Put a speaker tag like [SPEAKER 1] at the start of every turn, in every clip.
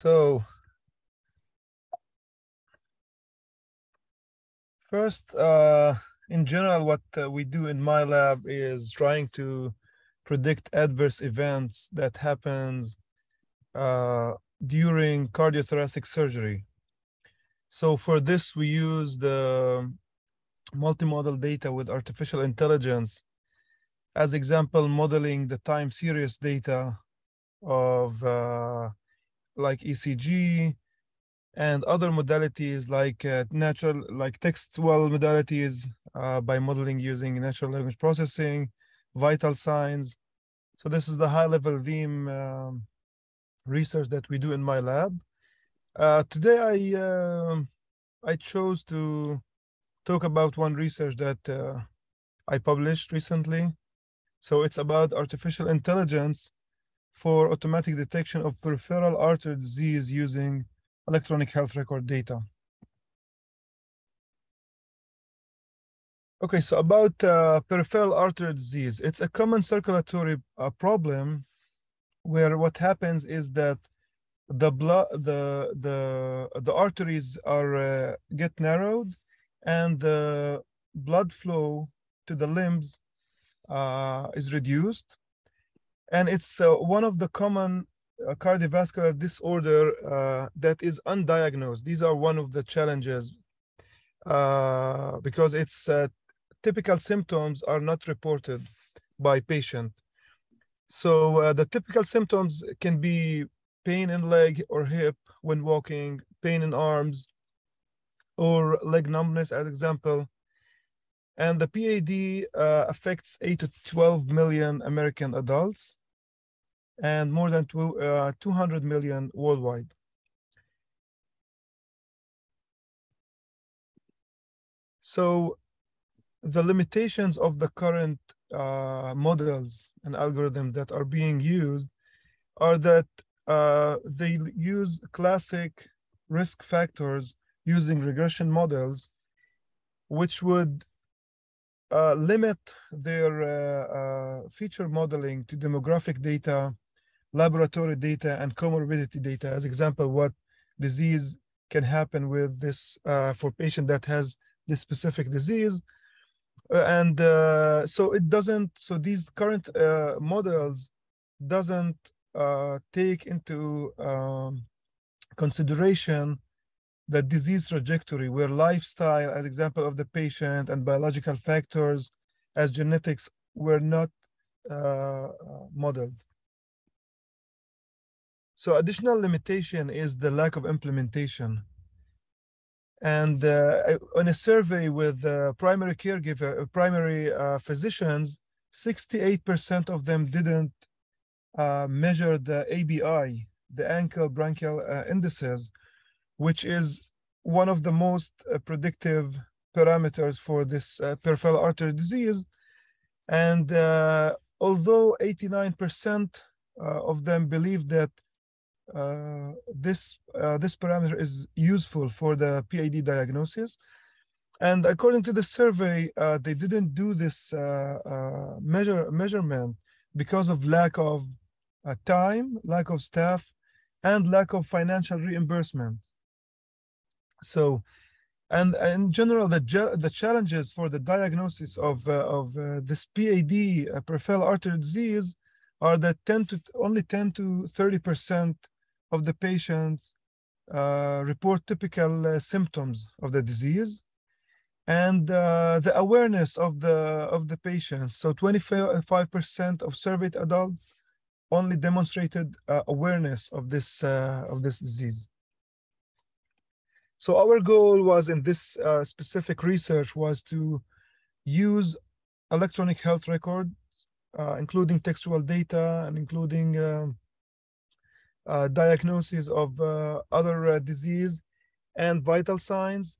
[SPEAKER 1] So first, uh, in general, what uh, we do in my lab is trying to predict adverse events that happens uh, during cardiothoracic surgery. So for this, we use the multimodal data with artificial intelligence. As example, modeling the time series data of uh, like ECG and other modalities like uh, natural, like textual modalities uh, by modeling using natural language processing, vital signs. So this is the high level Veeam um, research that we do in my lab. Uh, today I uh, I chose to talk about one research that uh, I published recently. So it's about artificial intelligence for automatic detection of peripheral artery disease using electronic health record data. Okay, so about uh, peripheral artery disease, it's a common circulatory uh, problem where what happens is that the blood, the the the arteries are uh, get narrowed, and the blood flow to the limbs uh, is reduced, and it's uh, one of the common uh, cardiovascular disorder uh, that is undiagnosed. These are one of the challenges uh, because it's uh, typical symptoms are not reported by patient. So uh, the typical symptoms can be pain in leg or hip when walking, pain in arms, or leg numbness, as example. And the PAD affects 8 to 12 million American adults and more than two, uh, 200 million worldwide. So the limitations of the current uh, models and algorithms that are being used are that uh, they use classic risk factors using regression models, which would uh, limit their uh, uh, feature modeling to demographic data laboratory data and comorbidity data. As example, what disease can happen with this uh, for patient that has this specific disease. Uh, and uh, so it doesn't, so these current uh, models doesn't uh, take into um, consideration the disease trajectory where lifestyle as example of the patient and biological factors as genetics were not uh, modeled. So additional limitation is the lack of implementation. And uh, on a survey with uh, primary caregiver, uh, primary uh, physicians, 68% of them didn't uh, measure the ABI, the ankle brachial uh, indices, which is one of the most predictive parameters for this peripheral artery disease. And although 89% of them believe that this uh, this parameter is useful for the PAD diagnosis. And according to the survey, uh, they didn't do this uh, uh, measure measurement because of lack of uh, time, lack of staff, and lack of financial reimbursement. So, and, and in general, the the challenges for the diagnosis of of this PAD, peripheral artery disease, are that 10 to only 10 to 30 percent of the patients uh, report typical uh, symptoms of the disease and uh, the awareness of the of the patients. So 25% of surveyed adults only demonstrated uh, awareness of this uh, of this disease. So our goal was in this uh, specific research was to use electronic health record including textual data and including um, uh, diagnosis of uh, other uh, disease and vital signs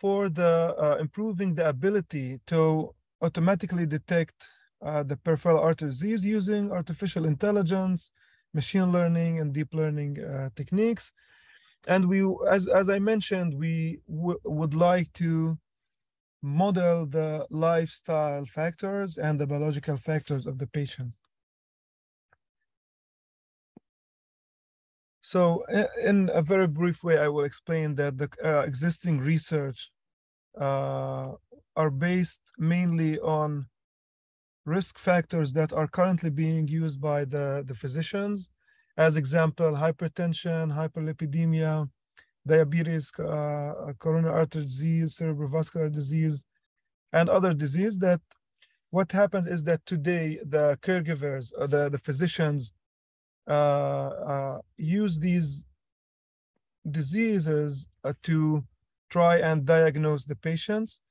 [SPEAKER 1] for the improving the ability to automatically detect the peripheral artery disease using artificial intelligence, machine learning, and deep learning techniques. And we as as i mentioned we would like to model the lifestyle factors and the biological factors of the patients So in a very brief way, I will explain that the uh, existing research uh, are based mainly on risk factors that are currently being used by the, the physicians. As example, hypertension, hyperlipidemia, diabetes, uh, coronary artery disease, cerebrovascular disease, and other disease that what happens is that today the caregivers, uh, the, the physicians Uh, uh, use these diseases uh, to try and diagnose the patients.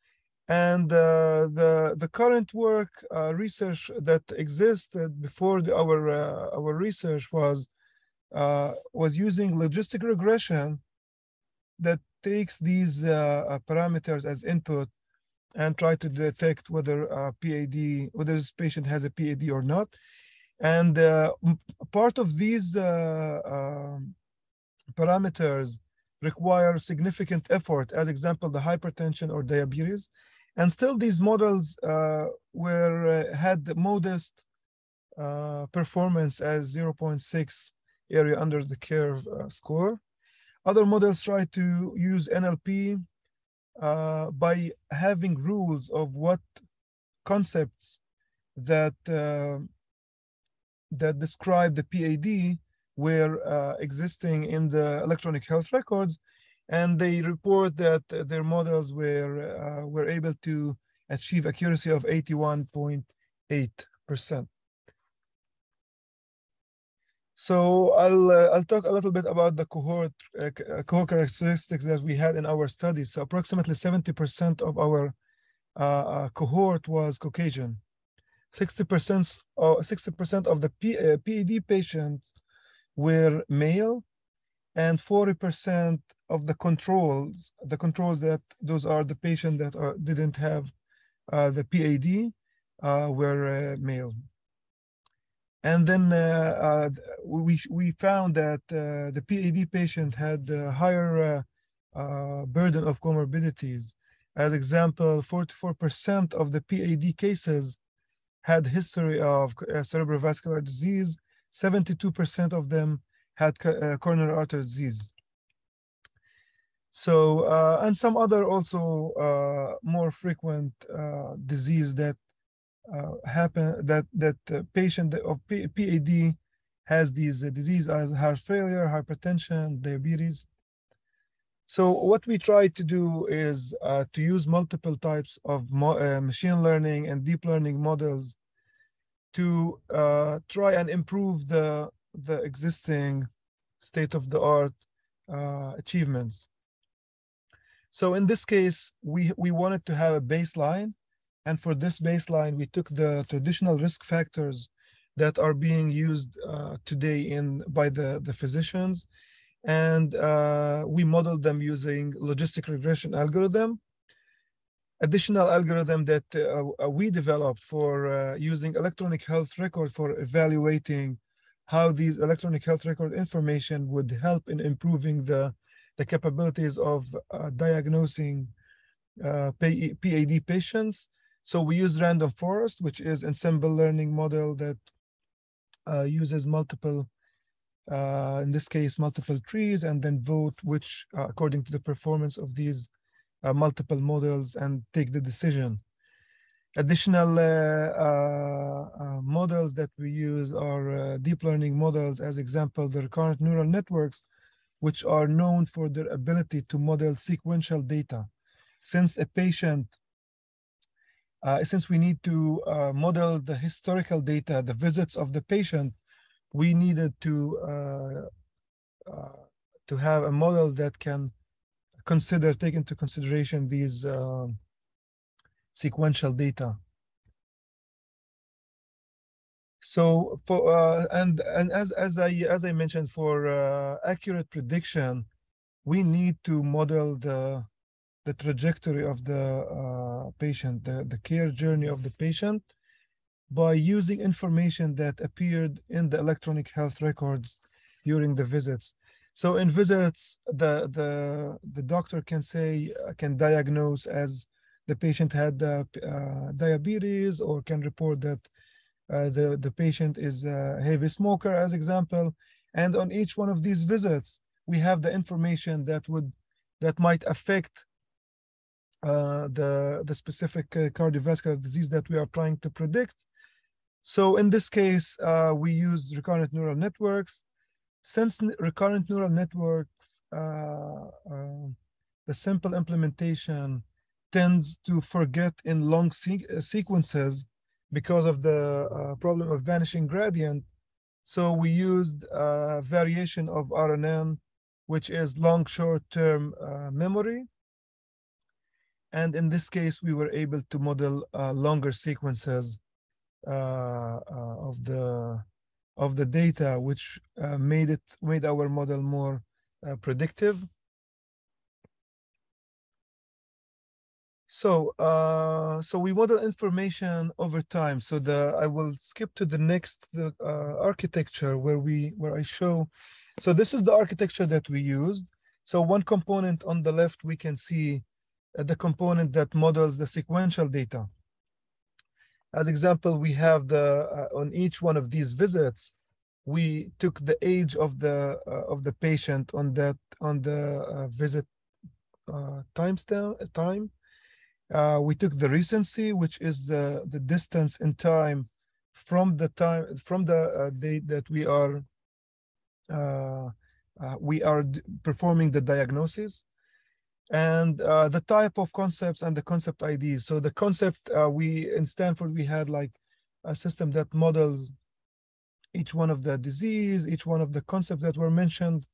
[SPEAKER 1] And uh, the, the current work uh, research that existed before the, our, uh, our research was, was using logistic regression that takes these parameters as input and try to detect whether PAD, whether this patient has a PAD or not. And uh, part of these uh, uh, parameters require significant effort, as example, the hypertension or diabetes. And still these models uh, were uh, had modest uh, performance as 0.6 area under the curve score. Other models try to use NLP uh, by having rules of what concepts that uh, that describe the PAD were uh, existing in the electronic health records, and they report that their models were uh, were able to achieve accuracy of 81.8 percent. So I'll uh, I'll talk a little bit about the cohort uh, uh cohort characteristics that we had in our studies. So approximately 70% of our uh, uh cohort was Caucasian. 60% or 60% of the P, uh, PAD patients were male, and 40% of the controls, the controls that those are the patients that are, didn't have the PAD, were male. And then uh, uh, we, we found that uh, the PAD patient had higher burden of comorbidities. As example, 44% of the PAD cases had history of cerebrovascular disease. 72% of them had coronary artery disease. So, uh, and some other also uh, more frequent uh, disease that uh, happen that that uh, patient of PAD has these uh, disease as heart failure, hypertension, diabetes. So what we try to do is uh, to use multiple types of uh, machine learning and deep learning models to uh, try and improve the the existing state of the art achievements. So in this case, we we wanted to have a baseline and for this baseline, we took the traditional risk factors that are being used uh, today in by the, the physicians, and uh, we modeled them using logistic regression algorithm. Additional algorithm that uh, we developed for uh, using electronic health record for evaluating how these electronic health record information would help in improving the, the capabilities of uh, diagnosing uh, PAD patients so we use random forest, which is ensemble learning model that uh, uses multiple, uh, in this case, multiple trees, and then vote which, uh, according to the performance of these uh, multiple models, and take the decision. Additional uh, uh, models that we use are deep learning models, as example, the recurrent neural networks, which are known for their ability to model sequential data. Since a patient uh, since we need to uh, model the historical data, the visits of the patient, we needed to uh, uh to have a model that can consider, take into consideration these uh, sequential data. So for uh, and and as as I as I mentioned for accurate prediction, we need to model the the trajectory of the uh, patient, the, the care journey of the patient by using information that appeared in the electronic health records during the visits. So in visits, the, the, the doctor can say, uh, can diagnose as the patient had uh, uh, diabetes or can report that uh, the, the patient is a heavy smoker as example. And on each one of these visits, we have the information that would that might affect uh, the, the specific uh, cardiovascular disease that we are trying to predict. So in this case, uh, we use recurrent neural networks. Since recurrent neural networks, uh, uh, the simple implementation tends to forget in long se sequences because of the problem of vanishing gradient. So we used a variation of RNN, which is long short-term memory. And in this case, we were able to model longer sequences uh, uh, of the of the data, which uh, made it made our model more predictive. So, uh, so we model information over time. So the I will skip to the next the, uh, architecture where we where I show. So this is the architecture that we used. So one component on the left we can see uh, the component that models the sequential data. As example, we have the uh, on each one of these visits, we took the age of the uh, of the patient on that on the uh, visit uh, timestamp time. Uh, we took the recency, which is the the distance in time from the time from the date that we are we are performing the diagnosis and uh, the type of concepts and the concept IDs. So the concept uh, we in Stanford we had like a system that models each one of the disease, each one of the concepts that were mentioned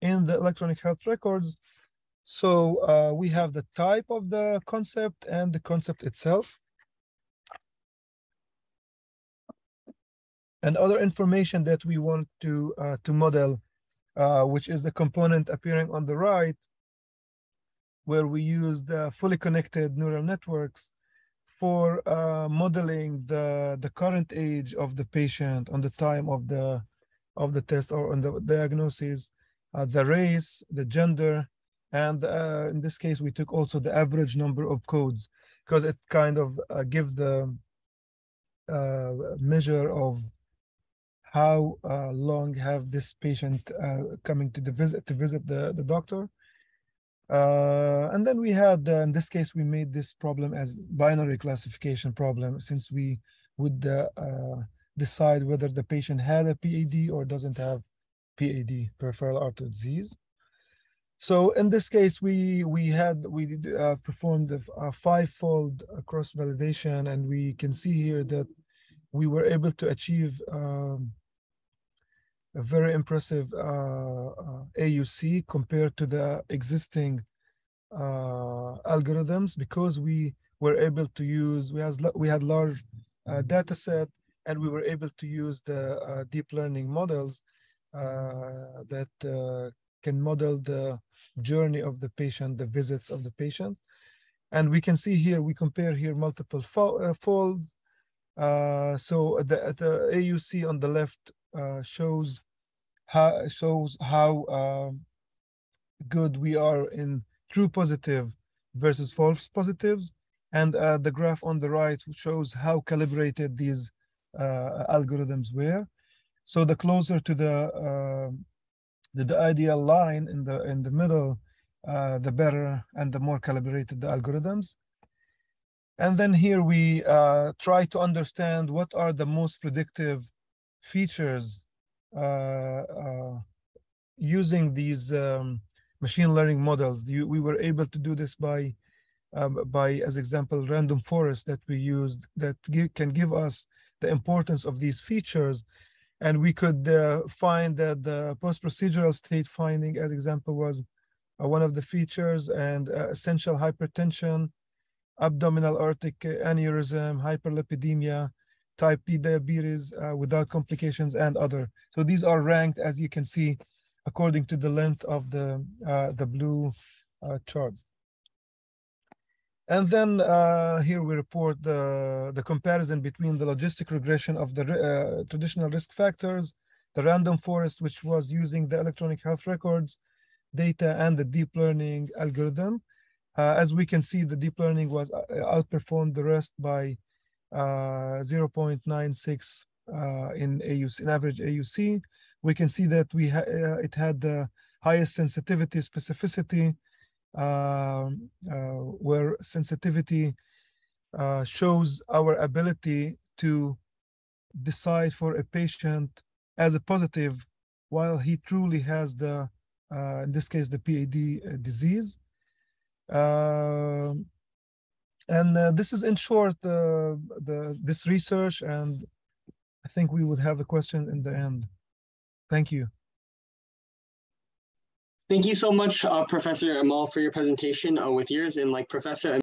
[SPEAKER 1] in the electronic health records. So uh, we have the type of the concept and the concept itself. And other information that we want to uh, to model, uh, which is the component appearing on the right, where we used uh, fully connected neural networks for uh, modeling the, the current age of the patient on the time of the, of the test or on the diagnosis, uh, the race, the gender, and uh, in this case, we took also the average number of codes because it kind of uh, the uh, measure of how long have this patient coming to the visit to visit the, the doctor uh, and then we had, uh, in this case, we made this problem as binary classification problem since we would uh, uh decide whether the patient had a PAD or doesn't have PAD, peripheral artery disease. So in this case, we we had we uh, performed a, a five-fold cross validation, and we can see here that we were able to achieve um, a very impressive uh, uh, AUC compared to the existing uh, algorithms because we were able to use we has we had large data set and we were able to use the deep learning models that can model the journey of the patient, the visits of the patient. And we can see here, we compare here multiple fo uh, folds. Uh, so the, the AUC on the left shows how shows how um, good we are in true positive versus false positives, and uh, the graph on the right shows how calibrated these uh, algorithms were. So the closer to the, uh, the, the ideal line in the in the middle, uh, the better and the more calibrated the algorithms. And then here we uh, try to understand what are the most predictive features uh, uh, using these um, machine learning models. We were able to do this by, um, by as example, random forest that we used that give, can give us the importance of these features. And we could uh, find that the post-procedural state finding, as example, was uh, one of the features and uh, essential hypertension, abdominal aortic aneurysm, hyperlipidemia, type 2 diabetes uh, without complications and other. So these are ranked, as you can see, according to the length of the, uh, the blue uh, chart. And then uh, here we report the, the comparison between the logistic regression of the uh, traditional risk factors, the random forest, which was using the electronic health records data and the deep learning algorithm. Uh, as we can see, the deep learning was outperformed the rest by 0.96 uh, in AUC, in average AUC. we can see that we ha- uh, it had the highest sensitivity specificity, uh, uh, where sensitivity uh, shows our ability to decide for a patient as a positive while he truly has the, uh, in this case, the PAD uh, disease. Um, and uh, this is in short uh, the this research and i think we would have a question in the end thank you
[SPEAKER 2] Thank you so much, uh, Professor Amal, for your presentation uh, with yours. And like Professor